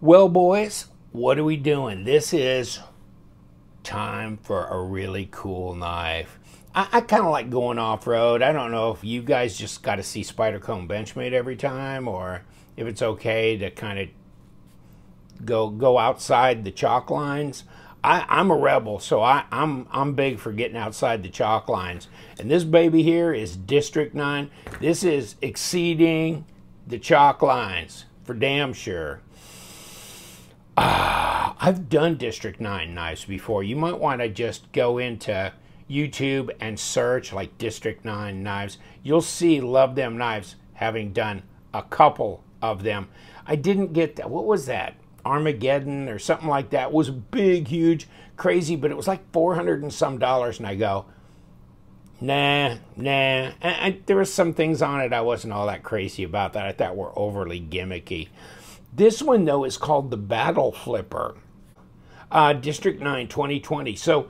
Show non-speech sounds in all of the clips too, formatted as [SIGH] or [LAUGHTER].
Well, boys, what are we doing? This is time for a really cool knife. I, I kind of like going off road. I don't know if you guys just got to see Spyderco Benchmade every time, or if it's okay to kind of go go outside the chalk lines. I, am a rebel, so I, I'm I'm big for getting outside the chalk lines. And this baby here is District 9. This is exceeding the chalk lines for damn sure. Uh, I've done District 9 knives before. You might want to just go into YouTube and search like District 9 knives. You'll see Love Them Knives having done a couple of them. I didn't get that. What was that? Armageddon or something like that. It was big, huge, crazy, but it was like 400 and some dollars. And I go, nah, nah. And, and there were some things on it I wasn't all that crazy about that I thought were overly gimmicky. This one, though, is called the Battle Flipper, uh, District 9 2020. So,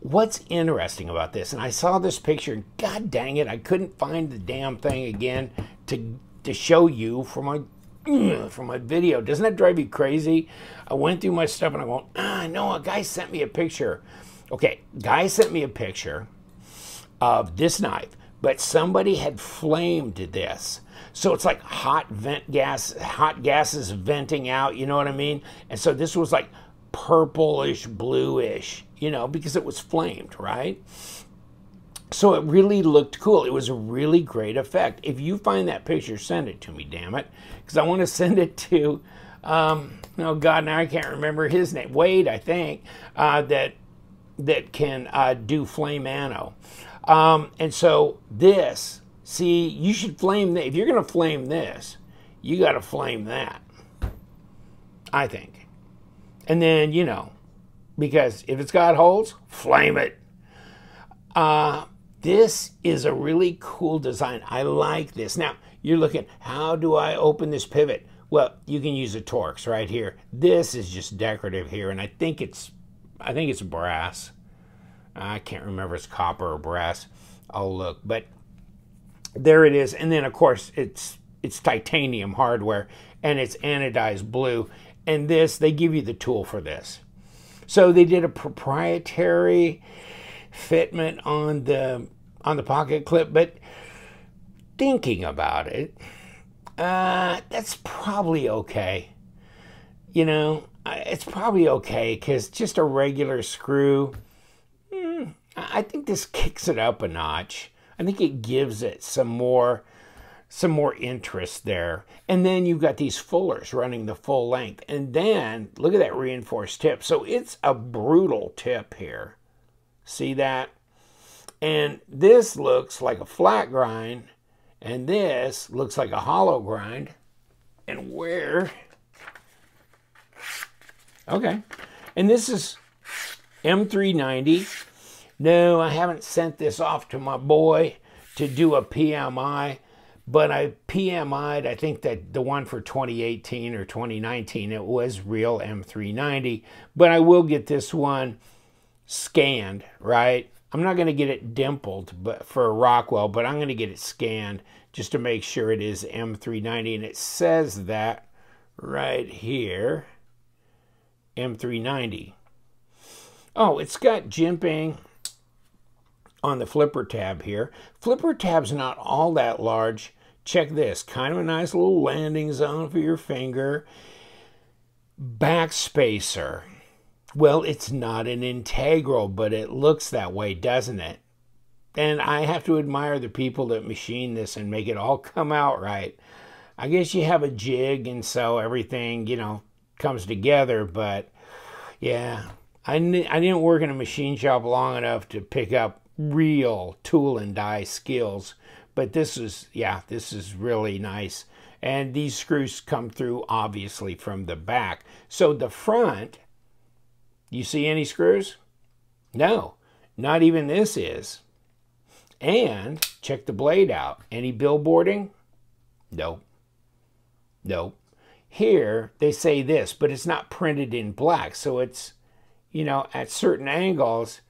what's interesting about this, and I saw this picture, and god dang it, I couldn't find the damn thing again to, to show you for my [CLEARS THROAT] for my video. Doesn't that drive you crazy? I went through my stuff and I go, ah, no, a guy sent me a picture. Okay, guy sent me a picture of this knife, but somebody had flamed this. So it's like hot vent gas, hot gases venting out, you know what I mean? And so this was like purplish, bluish, you know, because it was flamed, right? So it really looked cool. It was a really great effect. If you find that picture, send it to me, damn it. Because I want to send it to, um, oh God, now I can't remember his name. Wade, I think, uh, that that can uh, do flame ano. Um, and so this, see, you should flame, that. if you're going to flame this, you got to flame that, I think. And then, you know, because if it's got holes, flame it. Uh, this is a really cool design. I like this. Now, you're looking, how do I open this pivot? Well, you can use a Torx right here. This is just decorative here, and I think it's, I think it's brass. I can't remember if it's copper or brass. I'll look, but there it is. And then, of course, it's it's titanium hardware, and it's anodized blue. And this, they give you the tool for this. So they did a proprietary fitment on the on the pocket clip, but thinking about it, uh, that's probably okay. You know, it's probably okay because just a regular screw. I think this [LAUGHS] kicks it up a notch. I think it gives it some more some more interest there. And then you've got these fullers running the full length. And then look at that reinforced tip. So it's a brutal tip here. See that? And this looks like a flat grind, and this looks like a hollow grind. And where? Okay. And this is M390. No, I haven't sent this off to my boy to do a PMI, but I PMI'd, I think that the one for 2018 or 2019, it was real M390, but I will get this one scanned, right? I'm not going to get it dimpled but for Rockwell, but I'm going to get it scanned just to make sure it is M390. And it says that right here, M390. Oh, it's got jimping on the flipper tab here. Flipper tab's not all that large. Check this, kind of a nice little landing zone for your finger. Backspacer. Well, it's not an integral, but it looks that way, doesn't it? And I have to admire the people that machine this and make it all come out right. I guess you have a jig, and so everything, you know, comes together, but yeah, I, I didn't work in a machine shop long enough to pick up real tool and die skills. But this is, yeah, this is really nice. And these screws come through obviously from the back. So the front you see any screws? No, not even this is. And check the blade out. Any billboarding? Nope. Nope. Here they say this, but it's not printed in black. So it's, you know, at certain angles,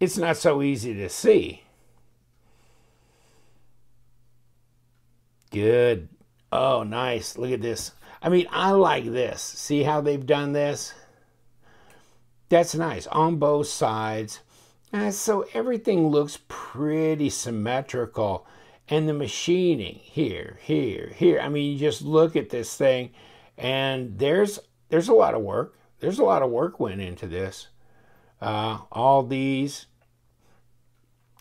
it's not so easy to see. Good. Oh, nice. Look at this. I mean, I like this. See how they've done this? That's nice on both sides. Uh, so everything looks pretty symmetrical. And the machining here, here, here. I mean, you just look at this thing and there's there's a lot of work. There's a lot of work went into this. Uh, all these.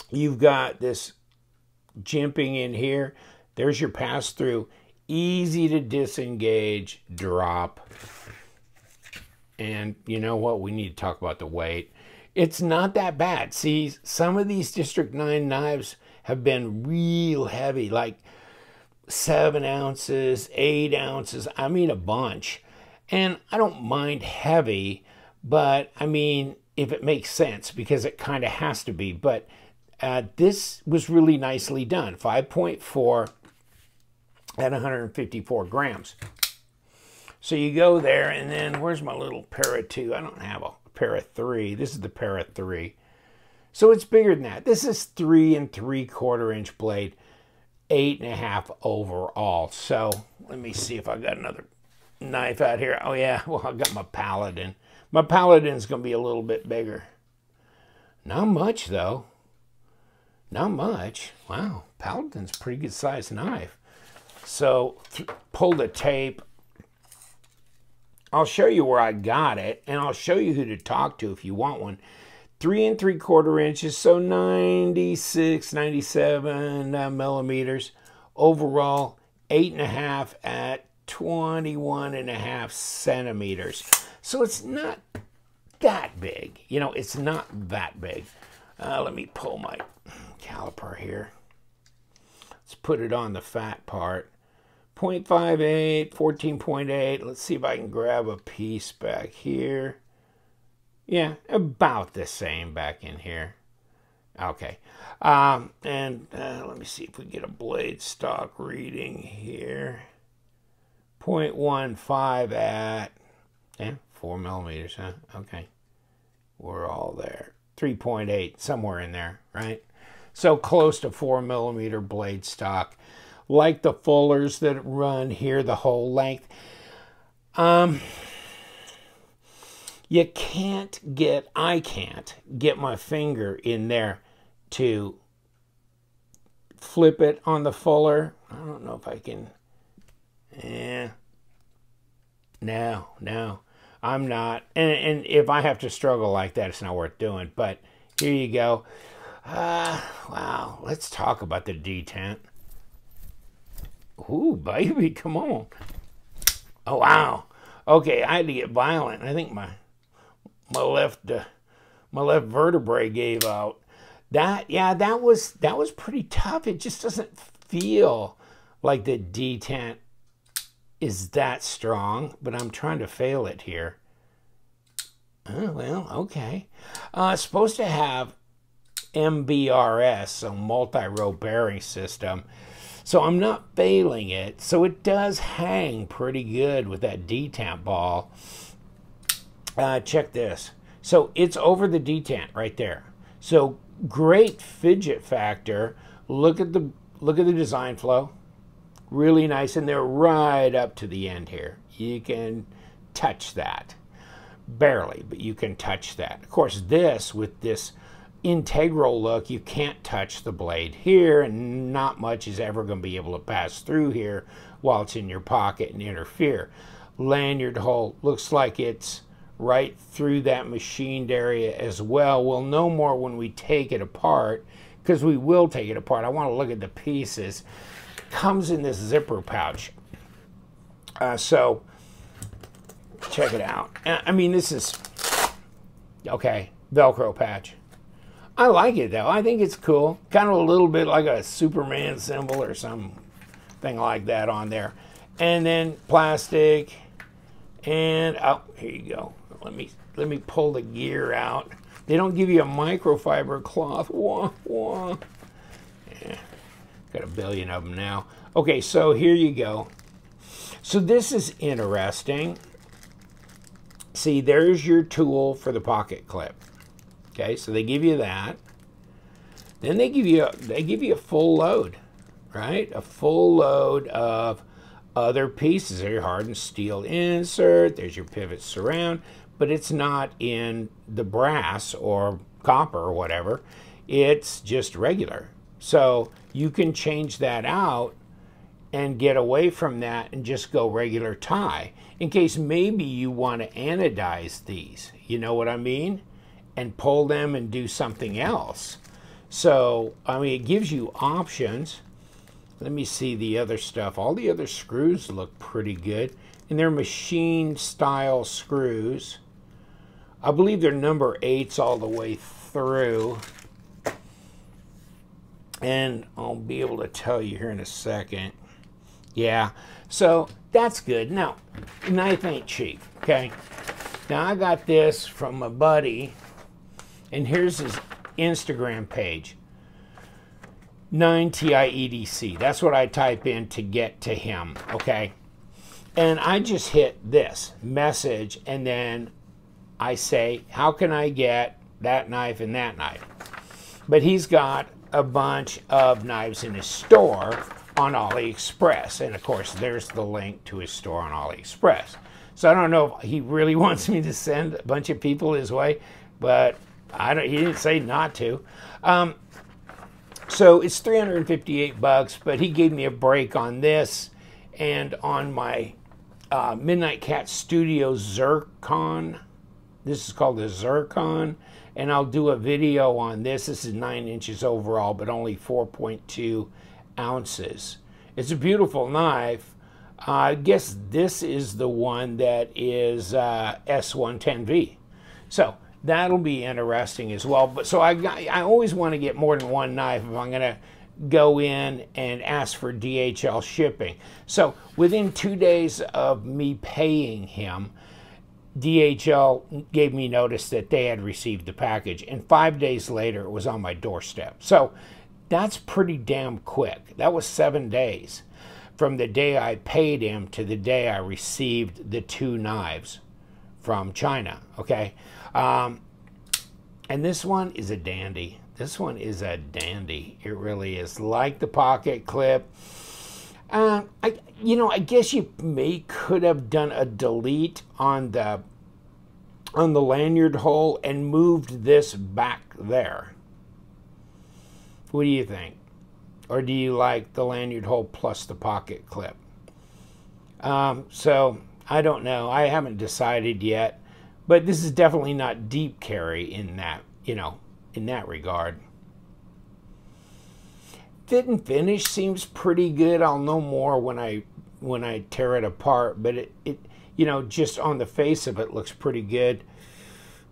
You've got this jimping in here. There's your pass through. Easy to disengage, drop. And you know what? We need to talk about the weight. It's not that bad. See, some of these District 9 knives have been real heavy, like seven ounces, eight ounces. I mean, a bunch. And I don't mind heavy, but I mean, if it makes sense, because it kind of has to be. But uh, this was really nicely done 5.4 at 154 grams. So you go there, and then where's my little para two? I don't have a para three. This is the para three. So it's bigger than that. This is three and three quarter inch blade, eight and a half overall. So let me see if I got another knife out here. Oh yeah, [LAUGHS] well I got my Paladin. My Paladin's gonna be a little bit bigger. Not much though. Not much. Wow, Paladin's pretty good sized knife. So pull the tape I'll show you where I got it, and I'll show you who to talk to if you want one. Three and three quarter inches, so 96, 97 uh, millimeters. Overall, eight and a half at 21 and a half centimeters. So it's not that big. You know, it's not that big. Uh, let me pull my caliper here. Let's put it on the fat part. 0.58, 14.8. Let's see if I can grab a piece back here. Yeah, about the same back in here. Okay. Um, and uh, let me see if we get a blade stock reading here. 0.15 at, yeah, 4 millimeters, huh? Okay. We're all there. 3.8, somewhere in there, right? So close to 4 millimeter blade stock like the fullers that run here the whole length. Um, you can't get, I can't get my finger in there to flip it on the fuller. I don't know if I can. Yeah. No, no, I'm not. And, and if I have to struggle like that, it's not worth doing. But here you go. Uh, wow, let's talk about the detent. Ooh, baby, [LAUGHS] come on. Oh, wow. Okay, I had to get violent. I think my my left uh, my left vertebrae gave out. That yeah, that was that was pretty tough. It just doesn't feel like the detent is that strong, but I'm trying to fail it here. Oh, well, okay. Uh, supposed to have MBRS, so multi-row bearing system. So I'm not failing it. So it does hang pretty good with that detent ball. Uh, check this. So it's over the detent right there. So great fidget factor. Look at the look at the design flow. Really nice, and they're right up to the end here. You can touch that. Barely, but you can touch that. Of course, this with this integral look, you can't touch the blade here, and not much is ever going to be able to pass through here while it's in your pocket and interfere. Lanyard hole looks like it's right through that machined area as well. We'll know more when we take it apart, because we will take it apart. I want to look at the pieces. Comes in this zipper pouch. Uh, so, check it out. I mean, this is, okay, Velcro patch. I like it though. I think it's cool. Kind of a little bit like a Superman symbol or something like that on there. And then plastic. And oh, here you go. Let me let me pull the gear out. They don't give you a microfiber cloth. [LAUGHS] Wah, wah. Yeah, got a billion of them now. Okay, so here you go. So this is interesting. See, there's your tool for the pocket clip. Okay, so they give you that. Then they give you a, they give you a full load, right? A full load of other pieces. There's your hardened steel insert, there's your pivot surround, but it's not in the brass or copper or whatever. It's just regular. So you can change that out and get away from that and just go regular tie in case maybe you want to anodize these. You know what I mean? And pull them and do something else. So, I mean, it gives you options. Let me see the other stuff. All the other screws look pretty good. And they're machine style screws. I believe they're number eights all the way through. And I'll be able to tell you here in a second. Yeah, so that's good. Now, knife ain't cheap, okay? Now, I got this from my buddy, and here's his Instagram page. 9TIEDC. That's what I type in to get to him, okay? And I just hit this message, and then I say, how can I get that knife and that knife? But he's got a bunch of knives in his store on AliExpress. And of course, there's the link to his store on AliExpress. So I don't know if he really [LAUGHS] wants me to send a bunch of people his way, but I don't, he didn't say not to. Um, so it's 358 bucks, but he gave me a break on this and on my uh, Midnight Cat Studio Zircon. This is called the Zircon, and I'll do a video on this. This is nine inches overall, but only 4.2 ounces. It's a beautiful knife. Uh, I guess this is the one that is uh, S110V. So that'll be interesting as well. But so I, I always want to get more than one knife if I'm going to go in and ask for DHL shipping. So within two days of me paying him, DHL gave me notice that they had received the package, and five days later it was on my doorstep. So that's pretty damn quick. That was seven days from the day I paid him to the day I received the two knives from China. Okay. Um, and this one is a dandy. This one is a dandy. It really is. Like the pocket clip. Uh, I, you know, I guess you may could have done a delete on the on the lanyard hole and moved this back there. What do you think? Or do you like the lanyard hole plus the pocket clip? Um, so I don't know. I haven't decided yet, but this is definitely not deep carry in that, you know, in that regard. Fit and finish seems pretty good. I'll know more when I when I tear it apart, but it, it you know, just on the face of it looks pretty good.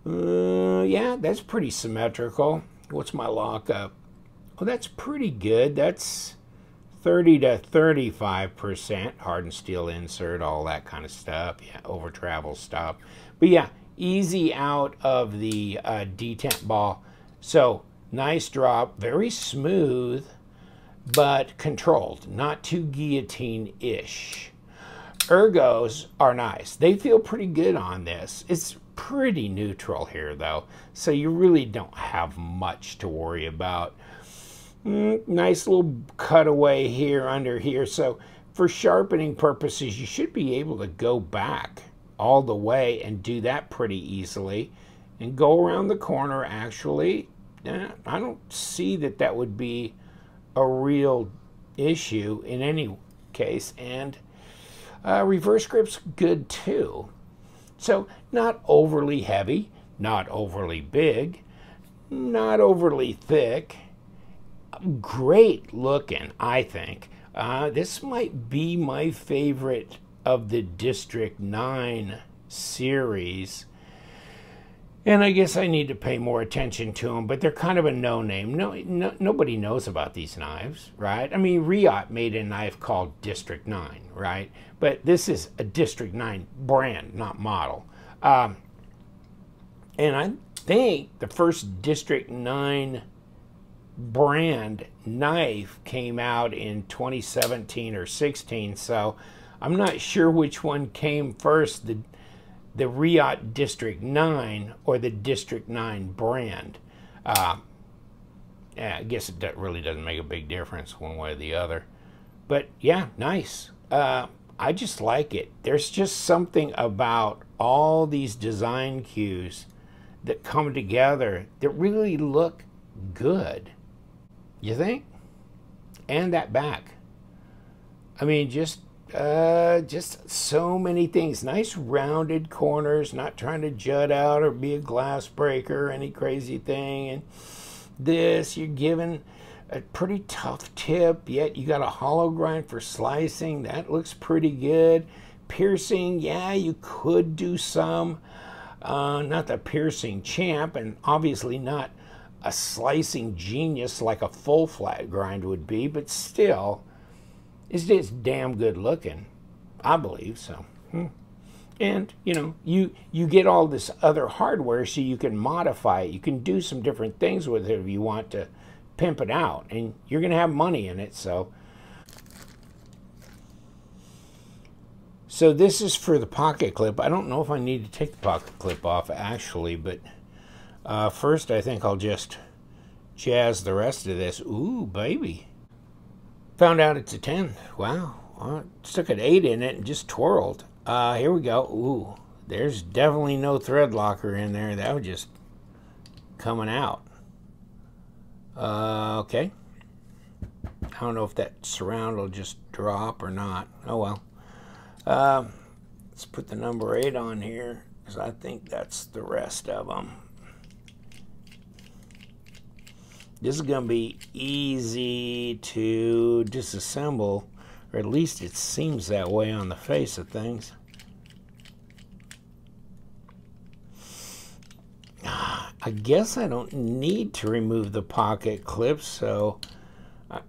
Uh, yeah, that's pretty symmetrical. What's my lockup? Well, that's pretty good. That's 30 to 35% hardened steel insert, all that kind of stuff. Yeah, over travel stuff. But yeah, easy out of the uh, detent ball. So nice drop, very smooth, but controlled, not too guillotine-ish. Ergos are nice. They feel pretty good on this. It's pretty neutral here though, so you really don't have much to worry about. Mm, nice little cutaway here under here. So for sharpening purposes, you should be able to go back all the way and do that pretty easily and go around the corner actually. Eh, I don't see that that would be a real issue in any case. And uh, reverse grip's good too. So not overly heavy, not overly big, not overly thick great looking, I think. Uh, this might be my favorite of the District 9 series. And I guess I need to pay more attention to them, but they're kind of a no-name. No, no, nobody knows about these knives, right? I mean, Riot made a knife called District 9, right? But this is a District 9 brand, not model. Um, and I think the first District 9 brand knife came out in 2017 or 16 so I'm not sure which one came first the the Riot District 9 or the District 9 brand uh, yeah, I guess it really doesn't make a big difference one way or the other but yeah nice uh, I just like it. There's just something about all these design cues that come together that really look good. You think? And that back. I mean, just uh, just so many things. Nice rounded corners, not trying to jut out or be a glass breaker or any crazy thing. And this, you're given a pretty tough tip, yet you got a hollow grind for slicing. That looks pretty good. Piercing, yeah, you could do some. Uh, not the piercing champ, and obviously not a slicing genius like a full flat grind would be, but still it's just damn good looking. I believe so. Hmm. And you know, you you get all this other hardware, so you can modify it. You can do some different things with it if you want to pimp it out, and you're going to have money in it. So, so this is for the pocket clip. I don't know if I need to take the pocket clip off actually, but uh, first I think I'll just jazz the rest of this. Ooh, baby. Found out it's a 10. Wow. Well, stuck an 8 in it and just twirled. Uh, here we go. Ooh, there's definitely no thread locker in there. That was just coming out. Uh, okay. I don't know if that surround will just drop or not. Oh well. Uh, let's put the number 8 on here because I think that's the rest of them. This is going to be easy to disassemble, or at least it seems that way on the face of things. I guess I don't need to remove the pocket clips, so uh,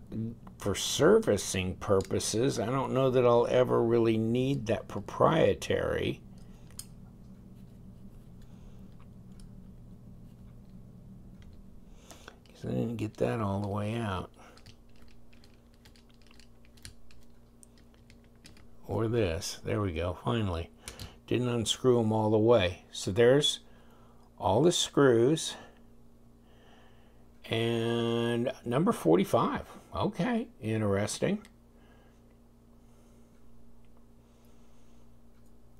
for servicing purposes, I don't know that I'll ever really need that proprietary. I didn't get that all the way out. Or this. There we go, finally. Didn't unscrew them all the way. So there's all the screws. And number 45. Okay, interesting.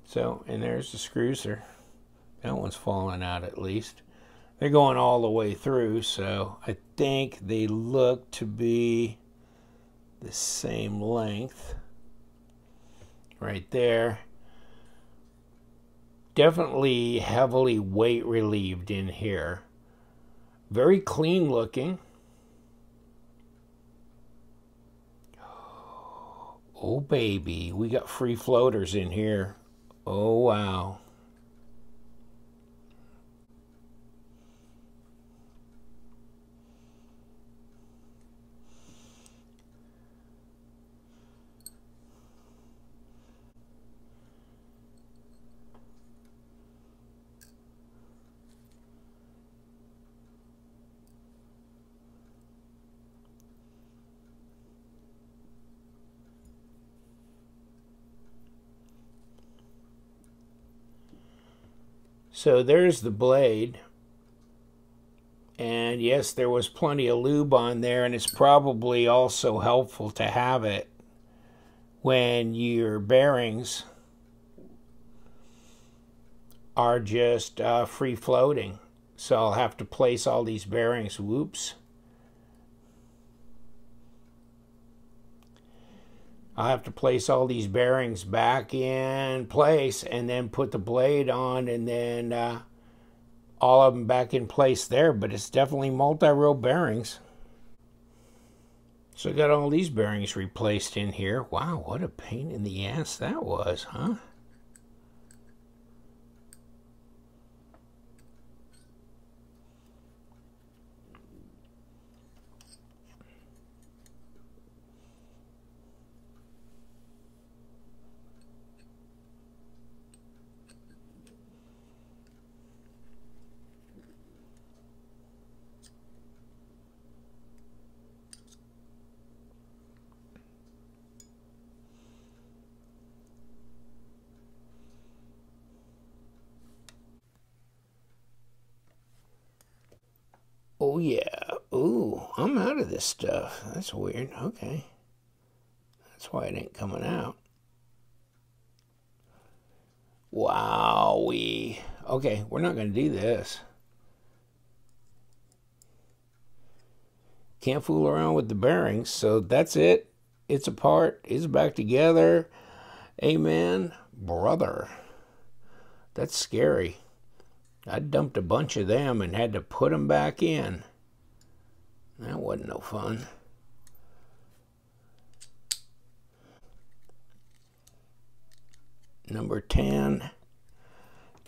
So, and there's the screws there. That one's falling out at least. They're going all the way through, so I think they look to be the same length right there. Definitely heavily weight relieved in here. Very clean looking. Oh, baby, we got free floaters in here. Oh, wow. So there's the blade. And yes, there was plenty of lube on there, and it's probably also helpful to have it when your bearings are just uh, free floating. So I'll have to place all these bearings. Whoops. I have to place all these bearings back in place and then put the blade on and then uh, all of them back in place there. But it's definitely multi-row bearings. So I got all these bearings replaced in here. Wow, what a pain in the ass that was, huh? Oh, yeah. Ooh, I'm out of this stuff. That's weird. Okay. That's why it ain't coming out. Wow, we okay, we're not going to do this. Can't fool around with the bearings, so that's it. It's apart, it's back together. Amen. Brother. That's scary. I dumped a bunch of them and had to put them back in. That wasn't no fun. Number 10.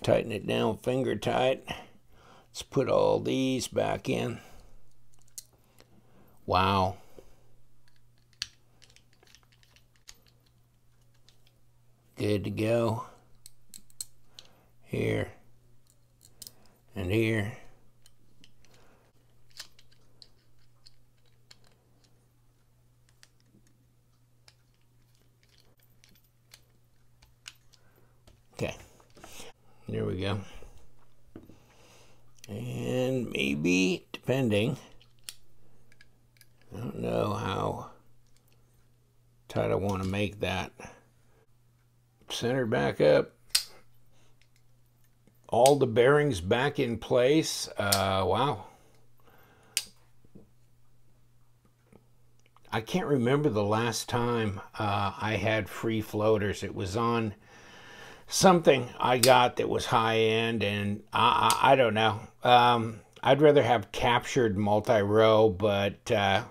Tighten it down finger tight. Let's put all these back in. Wow. Good to go. Here and here. Okay, there we go. And maybe, depending, I don't know how tight I want to make that. Center back up all the bearings back in place. Uh, wow. I can't remember the last time uh, I had free floaters. It was on something I got that was high end, and I, I, I don't know. Um, I'd rather have captured multi row, but uh,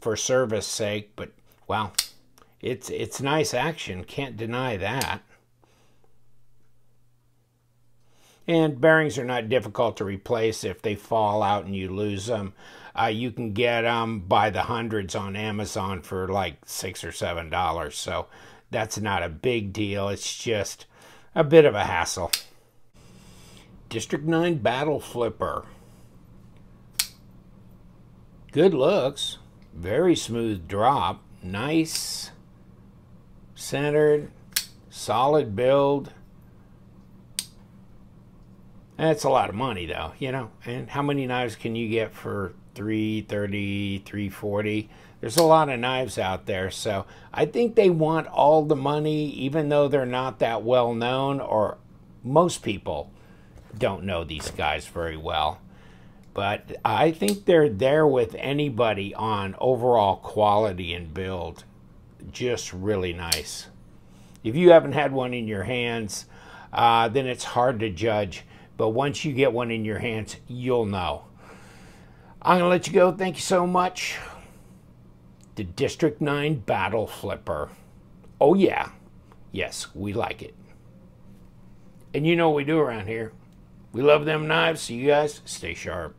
for service sake. But wow, it's it's nice action. Can't deny that. And bearings are not difficult to replace if they fall out and you lose them. Uh, you can get them by the hundreds on Amazon for like six or seven dollars. So that's not a big deal. It's just a bit of a hassle. District 9 Battle Flipper. Good looks. Very smooth drop. Nice. Centered. Solid build that's a lot of money, though, you know. And how many knives can you get for 330, 340? There's a lot of knives out there, so I think they want all the money, even though they're not that well known, or most people don't know these guys very well. But I think they're there with anybody on overall quality and build. Just really nice. If you haven't had one in your hands, uh, then it's hard to judge but once you get one in your hands, you'll know. I'm going to let you go. Thank you so much. The District 9 Battle Flipper. Oh, yeah. Yes, we like it. And you know what we do around here. We love them knives, so you guys stay sharp.